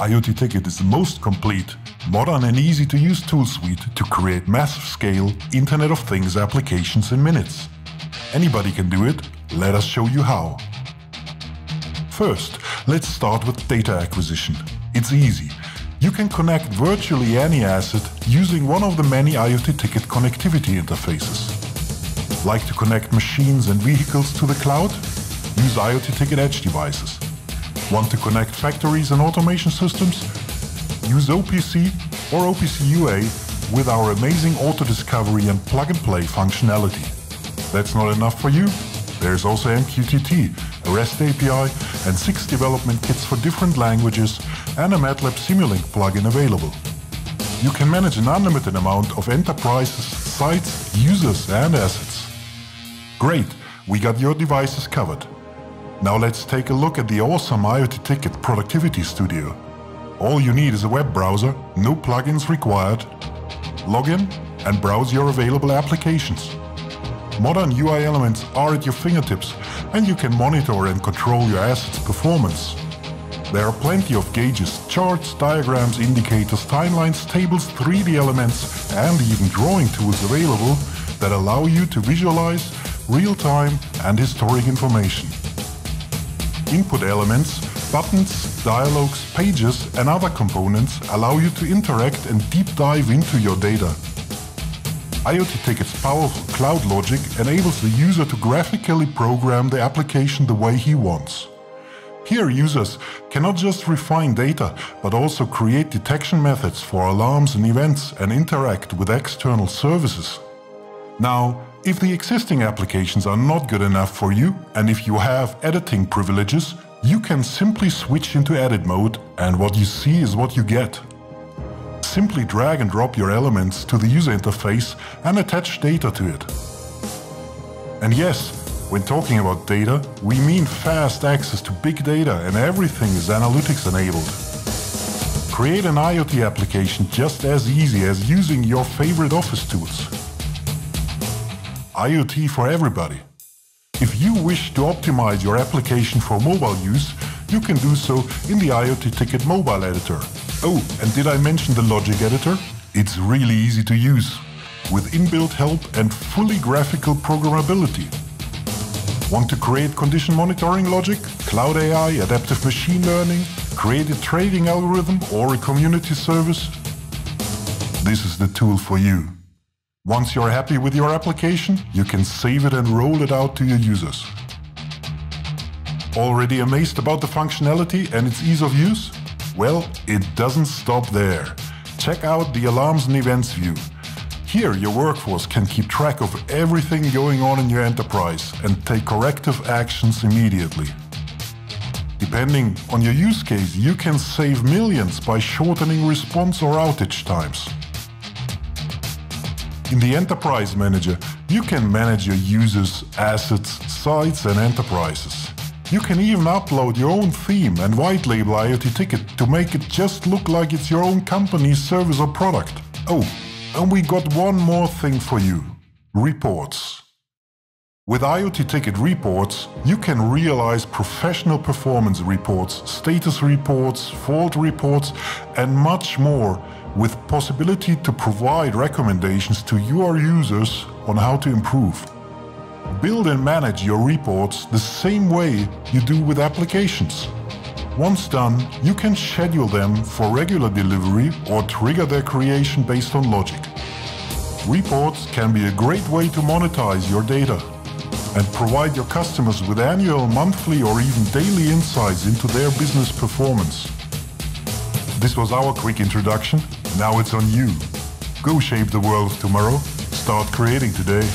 IoT Ticket is the most complete, modern and easy to use tool suite to create massive scale Internet of Things applications in minutes. Anybody can do it, let us show you how. First, let's start with data acquisition. It's easy. You can connect virtually any asset using one of the many IoT Ticket connectivity interfaces. Like to connect machines and vehicles to the cloud? Use IoT Ticket Edge devices. Want to connect factories and automation systems? Use OPC or OPC UA with our amazing auto discovery and plug and play functionality. That's not enough for you? There's also MQTT, a REST API, and six development kits for different languages, and a MATLAB Simulink plugin available. You can manage an unlimited amount of enterprises, sites, users, and assets. Great, we got your devices covered. Now let's take a look at the awesome IoT Ticket Productivity Studio. All you need is a web browser, no plugins required. Log in and browse your available applications. Modern UI elements are at your fingertips and you can monitor and control your assets' performance. There are plenty of gauges, charts, diagrams, indicators, timelines, tables, 3D elements and even drawing tools available that allow you to visualize real-time and historic information. Input elements, buttons, dialogues, pages and other components allow you to interact and deep dive into your data. IoT Ticket's powerful cloud logic enables the user to graphically program the application the way he wants. Here users cannot just refine data, but also create detection methods for alarms and events and interact with external services. Now, if the existing applications are not good enough for you, and if you have editing privileges, you can simply switch into edit mode and what you see is what you get. Simply drag and drop your elements to the user interface and attach data to it. And yes, when talking about data, we mean fast access to big data and everything is analytics enabled. Create an IoT application just as easy as using your favorite office tools. IoT for everybody. If you wish to optimize your application for mobile use, you can do so in the IoT Ticket mobile editor. Oh, and did I mention the logic editor? It's really easy to use, with inbuilt help and fully graphical programmability. Want to create condition monitoring logic, cloud AI, adaptive machine learning, create a trading algorithm or a community service? This is the tool for you. Once you're happy with your application, you can save it and roll it out to your users. Already amazed about the functionality and its ease of use? Well, it doesn't stop there. Check out the Alarms and Events view. Here, your workforce can keep track of everything going on in your enterprise and take corrective actions immediately. Depending on your use case, you can save millions by shortening response or outage times. In the Enterprise Manager, you can manage your users, assets, sites and enterprises. You can even upload your own theme and white label IoT ticket to make it just look like it's your own company's service or product. Oh, and we got one more thing for you. Reports. With IoT Ticket reports, you can realize professional performance reports, status reports, fault reports, and much more with possibility to provide recommendations to your users on how to improve. Build and manage your reports the same way you do with applications. Once done, you can schedule them for regular delivery or trigger their creation based on logic. Reports can be a great way to monetize your data and provide your customers with annual, monthly or even daily insights into their business performance. This was our quick introduction. Now it's on you. Go shape the world tomorrow. Start creating today.